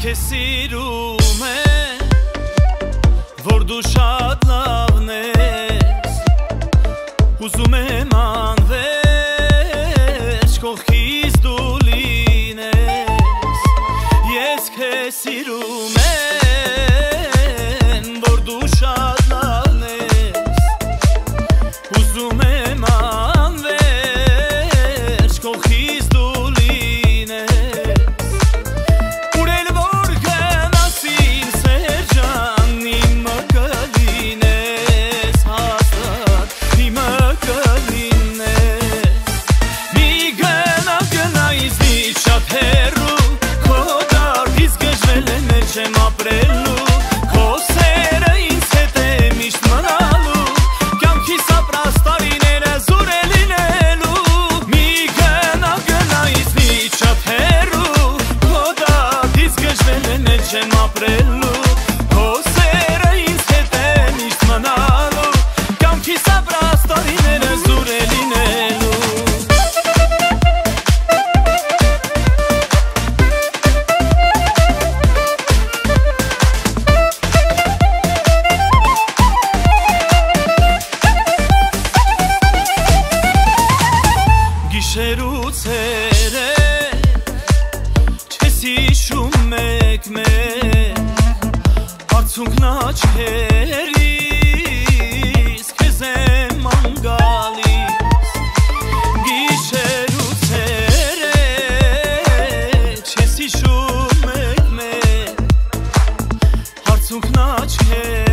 քեզ սիրում է որ դու շատ լավն ես ուզում եմ անվերջ կողքի ապրելու Հոսերը ինձ հետ են իշտ մնալու Կամքի սաբրա ստորիները զուրելինելու Գիշերուց հերը Չես հիշում մեր մեկմե Արցունքն աչ հերիս Քեզ եմ անգալիս Գիշեր ու ցերե Չես հիշում մեկմե Արցունքն աչ հերիս